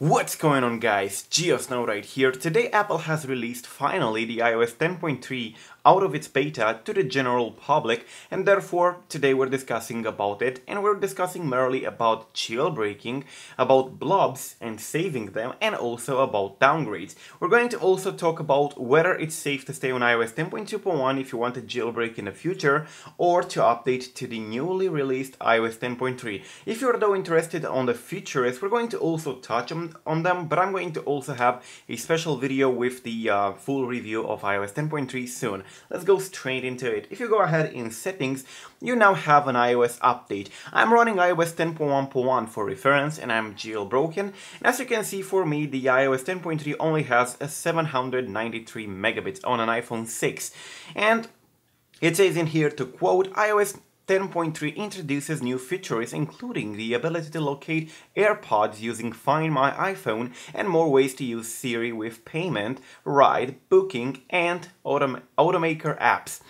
What's going on guys, GeoSnow right here. Today Apple has released finally the iOS 10.3 out of its beta to the general public and therefore today we're discussing about it and we're discussing merely about jailbreaking, about blobs and saving them and also about downgrades. We're going to also talk about whether it's safe to stay on iOS 10.2.1 if you want to jailbreak in the future or to update to the newly released iOS 10.3. If you're though interested on the features, we're going to also touch on, on them but I'm going to also have a special video with the uh, full review of iOS 10.3 soon. Let's go straight into it. If you go ahead in settings, you now have an iOS update. I'm running iOS 10.1.1 for reference and I'm jailbroken. And as you can see for me, the iOS 10.3 only has a 793 megabits on an iPhone 6. And it says in here to quote, iOS 10.3 introduces new features including the ability to locate AirPods using Find My iPhone and more ways to use Siri with payment, ride, booking and autom automaker apps.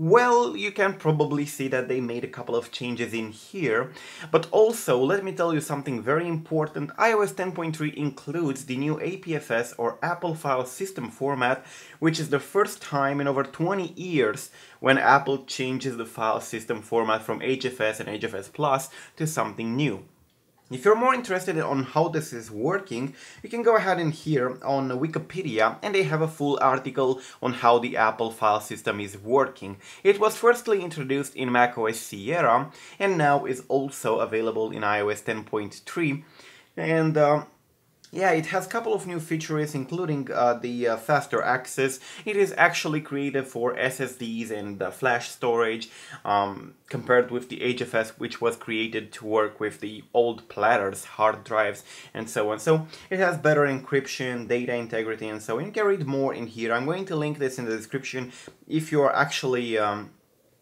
Well, you can probably see that they made a couple of changes in here, but also let me tell you something very important. iOS 10.3 includes the new APFS or Apple File System format, which is the first time in over 20 years when Apple changes the file system format from HFS and HFS Plus to something new. If you're more interested on how this is working, you can go ahead and here on Wikipedia and they have a full article on how the Apple file system is working. It was firstly introduced in macOS Sierra and now is also available in iOS 10.3 and uh, yeah, it has a couple of new features, including uh, the uh, faster access. It is actually created for SSDs and uh, flash storage, um, compared with the HFS, which was created to work with the old platters, hard drives, and so on. So it has better encryption, data integrity, and so on. You can read more in here. I'm going to link this in the description if you're actually um,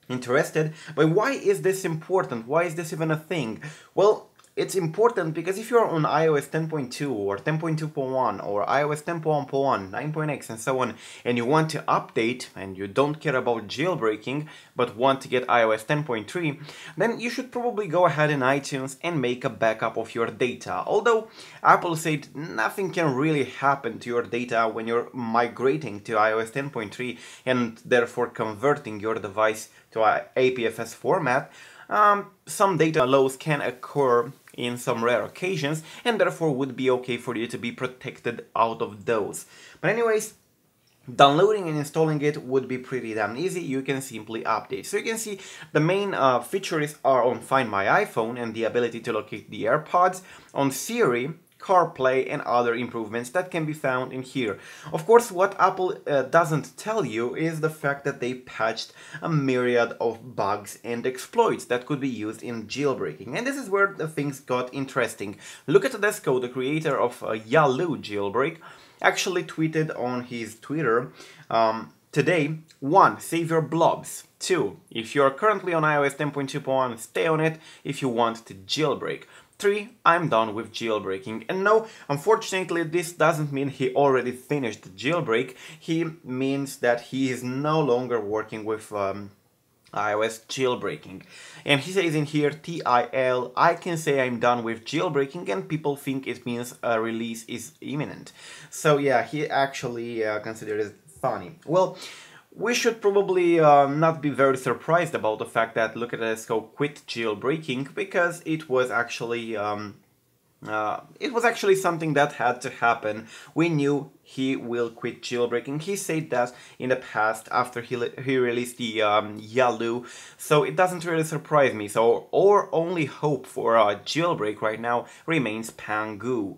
interested. But why is this important? Why is this even a thing? Well, it's important because if you're on iOS 10.2 or 10.2.1 or iOS 10.1.1, 9.x and so on and you want to update and you don't care about jailbreaking but want to get iOS 10.3 then you should probably go ahead in iTunes and make a backup of your data. Although Apple said nothing can really happen to your data when you're migrating to iOS 10.3 and therefore converting your device to APFS format, um, some data loss can occur in some rare occasions and therefore would be okay for you to be protected out of those. But anyways, Downloading and installing it would be pretty damn easy, you can simply update. So you can see the main uh, features are on Find My iPhone and the ability to locate the AirPods, on Siri, CarPlay and other improvements that can be found in here. Of course, what Apple uh, doesn't tell you is the fact that they patched a myriad of bugs and exploits that could be used in jailbreaking. And this is where the things got interesting. Luca Todesco, the creator of uh, Yalu jailbreak, actually tweeted on his Twitter um, Today, 1. Save your blobs. 2. If you are currently on iOS 10.2.1, stay on it if you want to jailbreak. 3. I'm done with jailbreaking. And no, unfortunately this doesn't mean he already finished the jailbreak, he means that he is no longer working with um, iOS jailbreaking. And he says in here, TIL, I can say I'm done with jailbreaking and people think it means a release is imminent. So yeah, he actually uh, considers it funny. Well, we should probably uh, not be very surprised about the fact that Luca Todesco quit jailbreaking because it was actually um, uh, it was actually something that had to happen. We knew he will quit jailbreaking. He said that in the past after he he released the um, Yalu, so it doesn't really surprise me. So our only hope for a jailbreak right now remains Pangu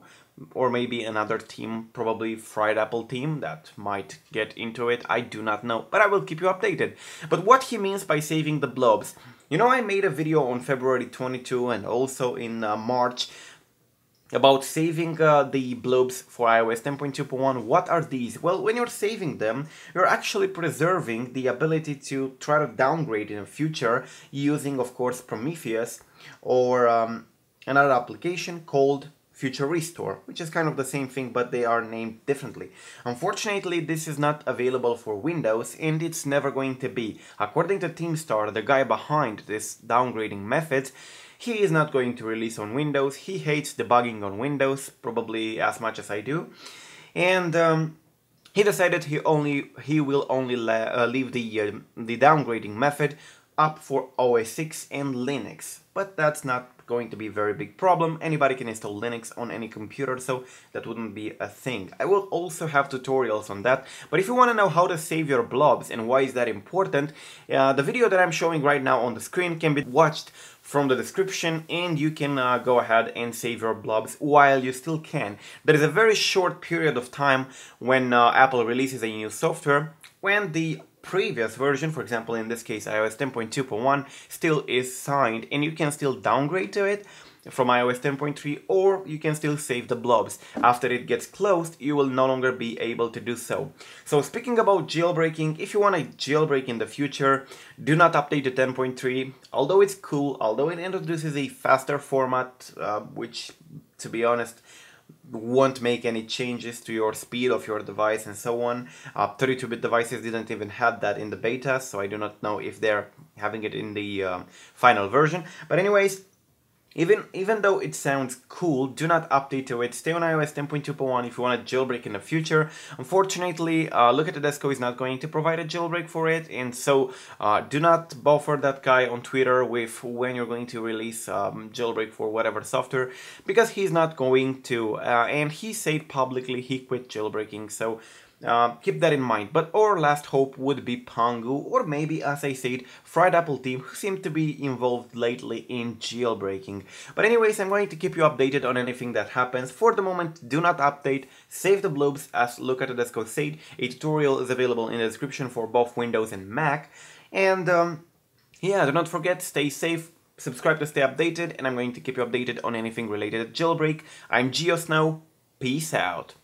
or maybe another team, probably Fried Apple team that might get into it, I do not know, but I will keep you updated. But what he means by saving the blobs, you know I made a video on February 22 and also in uh, March about saving uh, the blobs for iOS 10.2.1. What are these? Well, when you're saving them, you're actually preserving the ability to try to downgrade in the future using, of course, Prometheus or um, another application called Future Restore, which is kind of the same thing but they are named differently. Unfortunately, this is not available for Windows and it's never going to be. According to tihmstar, the guy behind this downgrading method, he is not going to release on Windows. He hates debugging on Windows, probably as much as I do. And um, he decided he only he will only uh, leave the uh, the downgrading method up for OS X and Linux, but that's not going to be a very big problem. Anybody can install Linux on any computer, so that wouldn't be a thing. I will also have tutorials on that, but if you want to know how to save your blobs and why is that important, uh, the video that I'm showing right now on the screen can be watched from the description and you can uh, go ahead and save your blobs while you still can. There is a very short period of time when uh, Apple releases a new software when the previous version, for example in this case iOS 10.2.1, still is signed and you can still downgrade to it from iOS 10.3 or you can still save the blobs. After it gets closed, you will no longer be able to do so. So speaking about jailbreaking, if you want to jailbreak in the future, do not update to 10.3. Although it's cool, although it introduces a faster format, uh, which to be honest, won't make any changes to your speed of your device and so on. 32-bit uh, devices didn't even have that in the beta, so I do not know if they're having it in the uh, final version. But anyways, even, even though it sounds cool, do not update to it. Stay on iOS 10.2.1 if you want a jailbreak in the future. Unfortunately, uh, Luca the Todesco is not going to provide a jailbreak for it, and so uh, do not bother that guy on Twitter with when you're going to release um, jailbreak for whatever software, because he's not going to, uh, and he said publicly he quit jailbreaking, so uh, keep that in mind. But our last hope would be Pangu, or maybe, as I said, Fried Apple team, who seem to be involved lately in jailbreaking. But anyways, I'm going to keep you updated on anything that happens. For the moment, do not update, save the blobs, as Luca Todesco said. A tutorial is available in the description for both Windows and Mac. And um, yeah, do not forget, stay safe, subscribe to stay updated, and I'm going to keep you updated on anything related to jailbreak. I'm GeoSnow, peace out.